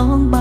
Bao